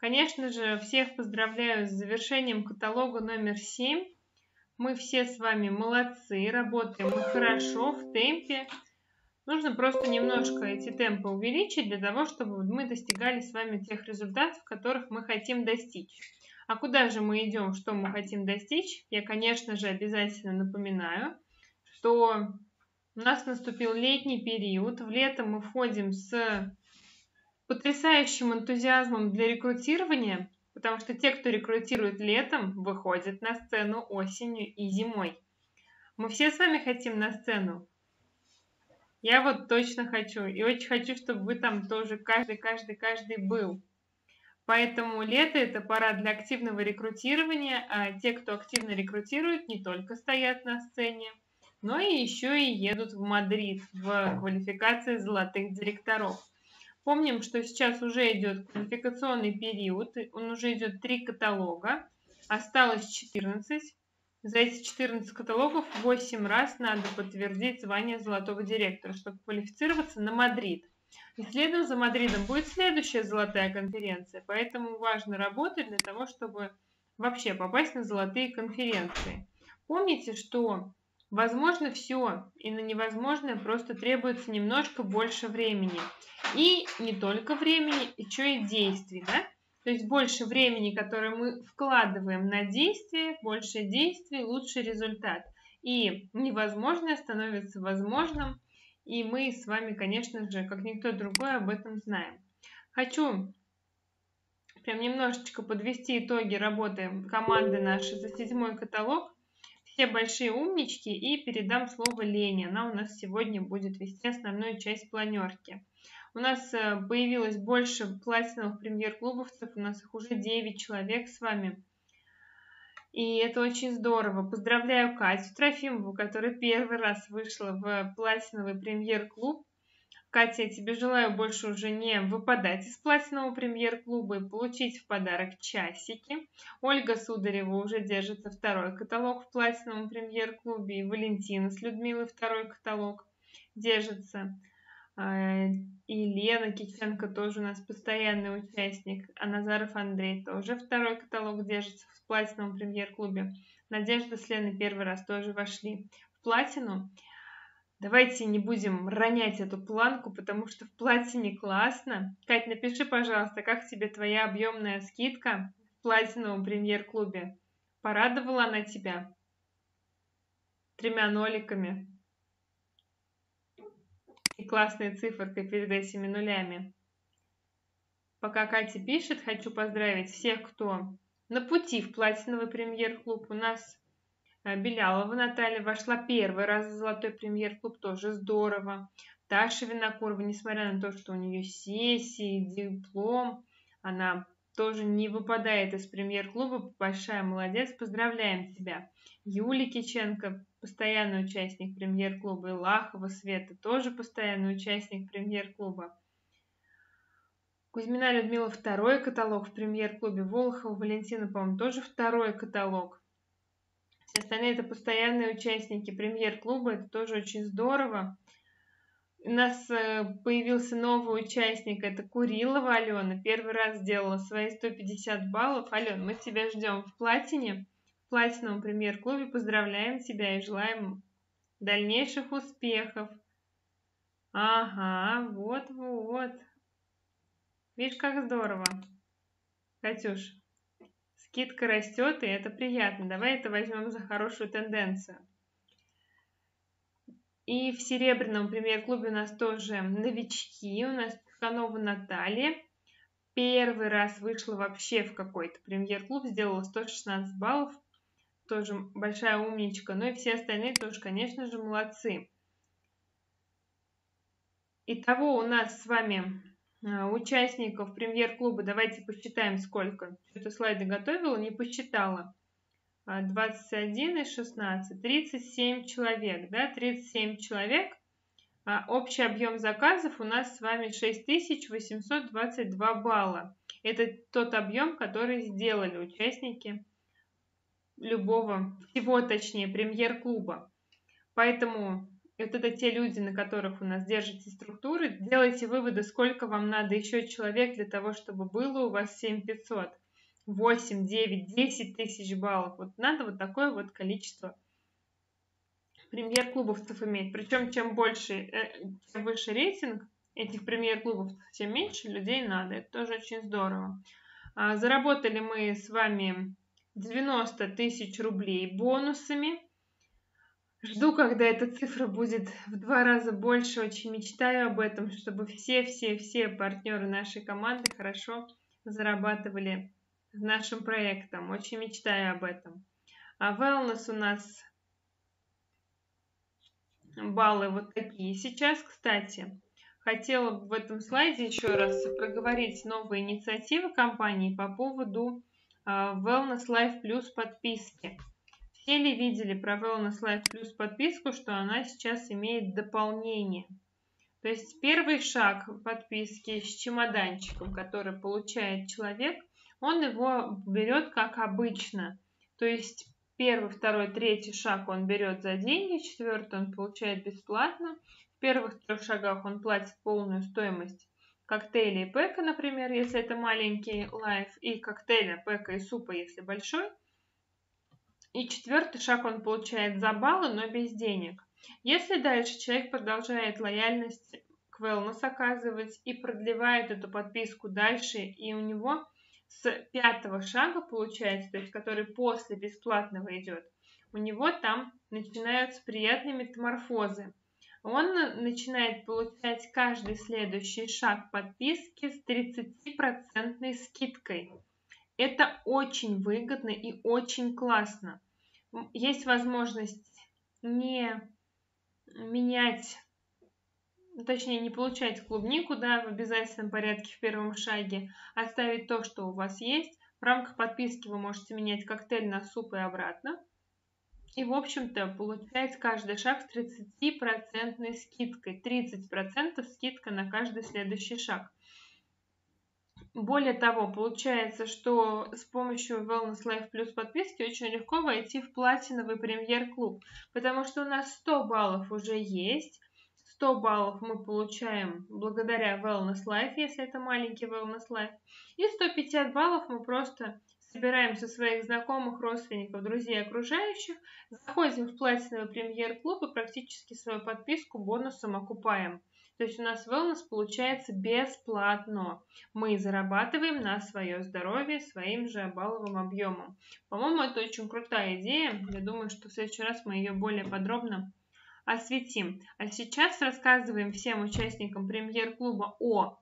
Конечно же, всех поздравляю с завершением каталога номер 7. Мы все с вами молодцы, работаем хорошо, в темпе. Нужно просто немножко эти темпы увеличить для того, чтобы мы достигали с вами тех результатов, которых мы хотим достичь. А куда же мы идем, что мы хотим достичь? Я, конечно же, обязательно напоминаю, что у нас наступил летний период. В лето мы входим с потрясающим энтузиазмом для рекрутирования, потому что те, кто рекрутирует летом, выходят на сцену осенью и зимой. Мы все с вами хотим на сцену. Я вот точно хочу. И очень хочу, чтобы вы там тоже каждый, каждый, каждый был. Поэтому лето – это пора для активного рекрутирования, а те, кто активно рекрутирует, не только стоят на сцене, но и еще и едут в Мадрид в квалификации золотых директоров. Помним, что сейчас уже идет квалификационный период, он уже идет три каталога, осталось 14. За эти 14 каталогов 8 раз надо подтвердить звание золотого директора, чтобы квалифицироваться на Мадрид. И следом за Мадридом будет следующая золотая конференция, поэтому важно работать для того, чтобы вообще попасть на золотые конференции. Помните, что возможно все, и на невозможное просто требуется немножко больше времени. И не только времени, еще и действий, да? То есть больше времени, которое мы вкладываем на действие, больше действий, лучший результат. И невозможное становится возможным, и мы с вами, конечно же, как никто другой, об этом знаем. Хочу прям немножечко подвести итоги работы команды нашей за седьмой каталог. Все большие умнички и передам слово Лене. Она у нас сегодня будет вести основную часть планерки. У нас э, появилось больше платиновых премьер-клубовцев, у нас их уже 9 человек с вами. И это очень здорово. Поздравляю Катю Трофимову, которая первый раз вышла в платиновый премьер-клуб. Катя, я тебе желаю больше уже не выпадать из платинового премьер-клуба и получить в подарок часики. Ольга Сударева уже держится второй каталог в платиновом премьер-клубе. И Валентина с Людмилой второй каталог держится. А, и Лена Киченко тоже у нас постоянный участник. А Назаров Андрей тоже второй каталог держится в платиновом премьер-клубе. Надежда с Леной первый раз тоже вошли в платину. Давайте не будем ронять эту планку, потому что в платине классно. Кать, напиши, пожалуйста, как тебе твоя объемная скидка в платиновом премьер-клубе? Порадовала она тебя? Тремя ноликами и классной циферкой перед этими нулями. Пока Катя пишет, хочу поздравить всех, кто на пути в платиновый премьер-клуб. У нас Белялова Наталья вошла первый раз в золотой премьер-клуб, тоже здорово. Таша Винокурова, несмотря на то, что у нее сессии, диплом, она тоже не выпадает из премьер-клуба. Большая молодец, поздравляем тебя. Юлия Киченко, постоянный участник премьер-клуба. Илахова Света, тоже постоянный участник премьер-клуба. Кузьмина Людмила второй каталог в премьер-клубе. Волохова Валентина, по-моему, тоже второй каталог. Остальные это постоянные участники премьер-клуба. Это тоже очень здорово. У нас э, появился новый участник, это Курилова Алена. Первый раз сделала свои 150 баллов. Алена, мы тебя ждем в платине, в платиновом премьер-клубе. Поздравляем тебя и желаем дальнейших успехов. Ага, вот-вот. Видишь, как здорово. Катюш, скидка растет, и это приятно. Давай это возьмем за хорошую тенденцию. И в серебряном премьер-клубе у нас тоже новички. У нас Тиханова Наталья. Первый раз вышла вообще в какой-то премьер-клуб, сделала 116 баллов. Тоже большая умничка. Ну и все остальные тоже, конечно же, молодцы. Итого у нас с вами участников премьер-клуба, давайте посчитаем сколько. Что-то слайды готовила, не посчитала. 21 и 16, 37 человек, да, 37 человек. А общий объем заказов у нас с вами 6822 балла. Это тот объем, который сделали участники любого, всего точнее, премьер-клуба. Поэтому вот это те люди, на которых у нас держите структуры, делайте выводы, сколько вам надо еще человек для того, чтобы было у вас 7500, 8, 9, 10 тысяч баллов. Вот надо вот такое вот количество премьер-клубовцев иметь. Причем чем больше, э, чем выше рейтинг этих премьер-клубов, тем меньше людей надо. Это тоже очень здорово. А, заработали мы с вами 90 тысяч рублей бонусами. Жду, когда эта цифра будет в два раза больше. Очень мечтаю об этом, чтобы все-все-все партнеры нашей команды хорошо зарабатывали с нашим проектом. Очень мечтаю об этом. А wellness у нас баллы вот такие сейчас. Кстати, хотела в этом слайде еще раз проговорить новые инициативы компании по поводу а, Wellness Life Plus подписки. Все ли видели про Wellness Life Plus подписку, что она сейчас имеет дополнение? То есть первый шаг подписки с чемоданчиком, который получает человек, он его берет как обычно. То есть Первый, второй, третий шаг он берет за деньги, четвертый он получает бесплатно. В первых трех шагах он платит полную стоимость коктейля и пэка, например, если это маленький лайф, и коктейля, пэка и супа, если большой. И четвертый шаг он получает за баллы, но без денег. Если дальше человек продолжает лояльность к wellness оказывать и продлевает эту подписку дальше, и у него с пятого шага, получается, то есть который после бесплатного идет, у него там начинаются приятные метаморфозы. Он начинает получать каждый следующий шаг подписки с 30% скидкой. Это очень выгодно и очень классно. Есть возможность не менять ну, точнее не получать клубнику да, в обязательном порядке в первом шаге, оставить то, что у вас есть. В рамках подписки вы можете менять коктейль на суп и обратно. И, в общем-то, получать каждый шаг с 30% скидкой. 30% скидка на каждый следующий шаг. Более того, получается, что с помощью Wellness Life Plus подписки очень легко войти в платиновый премьер-клуб, потому что у нас 100 баллов уже есть, 100 баллов мы получаем благодаря Wellness Life, если это маленький Wellness Life. И 150 баллов мы просто собираем со своих знакомых, родственников, друзей, окружающих, заходим в платиновый премьер-клуб и практически свою подписку бонусом окупаем. То есть у нас wellness получается бесплатно. Мы зарабатываем на свое здоровье своим же балловым объемом. По-моему, это очень крутая идея. Я думаю, что в следующий раз мы ее более подробно осветим. А сейчас рассказываем всем участникам премьер-клуба о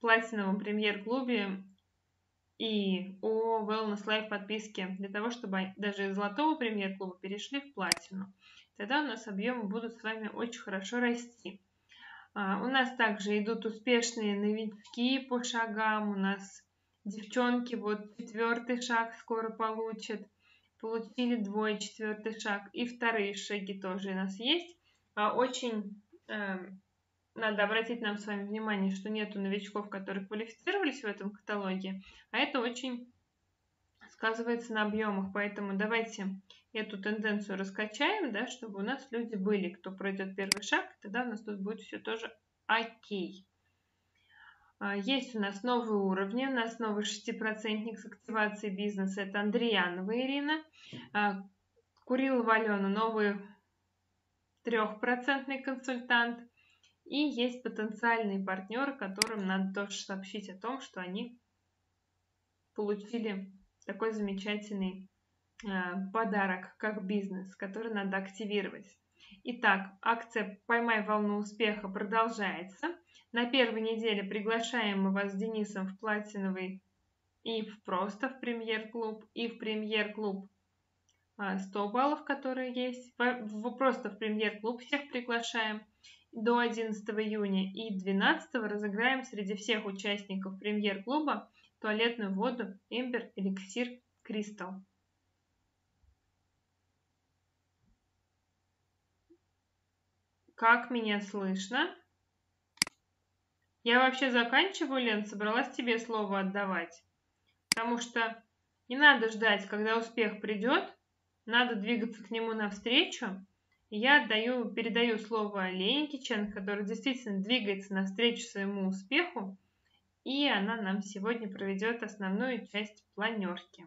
платиновом премьер-клубе и о Wellness Life подписке, для того, чтобы даже из золотого премьер-клуба перешли в платину. Тогда у нас объемы будут с вами очень хорошо расти. А, у нас также идут успешные новички по шагам. У нас девчонки вот четвертый шаг скоро получат получили двое, четвертый шаг. И вторые шаги тоже у нас есть. А, очень э, надо обратить нам с вами внимание, что нету новичков, которые квалифицировались в этом каталоге, а это очень сказывается на объемах, поэтому давайте эту тенденцию раскачаем, да, чтобы у нас люди были, кто пройдет первый шаг, тогда у нас тут будет все тоже окей. А, есть у нас новые уровни, у нас новый шестипроцентник с активацией бизнеса, это Андреянова Ирина. А, Курилова Алена, новый трехпроцентный консультант. И есть потенциальные партнеры, которым надо тоже сообщить о том, что они получили такой замечательный а, подарок, как бизнес, который надо активировать. Итак, акция «Поймай волну успеха» продолжается. На первой неделе приглашаем мы вас с Денисом в платиновый и в просто в премьер-клуб, и в премьер-клуб 100 а, баллов, которые есть. В, просто в премьер-клуб всех приглашаем до 11 июня. И 12 разыграем среди всех участников премьер-клуба туалетную воду Эмбер Эликсир Кристалл. Как меня слышно? Я вообще заканчиваю, Лен, собралась тебе слово отдавать. Потому что не надо ждать, когда успех придет, надо двигаться к нему навстречу Я отдаю, передаю слово Лене Кичен, которая действительно двигается навстречу своему успеху, и она нам сегодня проведет основную часть планерки.